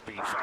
speed fighter.